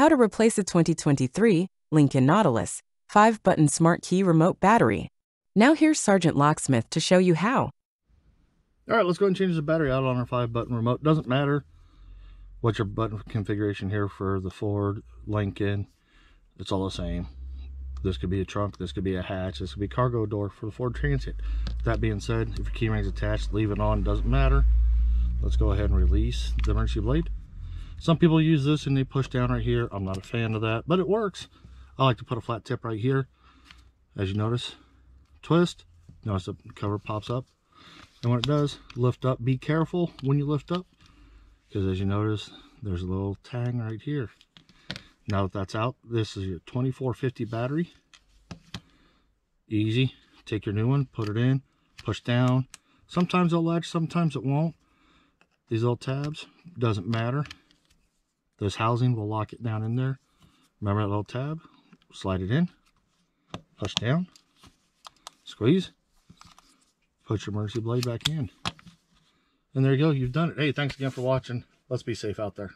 How to replace a 2023 Lincoln Nautilus 5-button smart key remote battery. Now here's Sergeant Locksmith to show you how. All right, let's go and change the battery out on our 5-button remote. Doesn't matter what your button configuration here for the Ford, Lincoln. It's all the same. This could be a trunk, this could be a hatch, this could be cargo door for the Ford Transit. That being said, if your key ring's attached, leave it on, doesn't matter. Let's go ahead and release the emergency blade. Some people use this and they push down right here. I'm not a fan of that, but it works. I like to put a flat tip right here. As you notice, twist, notice the cover pops up. And when it does, lift up. Be careful when you lift up, because as you notice, there's a little tang right here. Now that that's out, this is your 2450 battery. Easy. Take your new one, put it in, push down. Sometimes it'll latch, sometimes it won't. These little tabs, doesn't matter. This housing will lock it down in there. Remember that little tab? Slide it in, push down, squeeze, put your emergency blade back in. And there you go, you've done it. Hey, thanks again for watching. Let's be safe out there.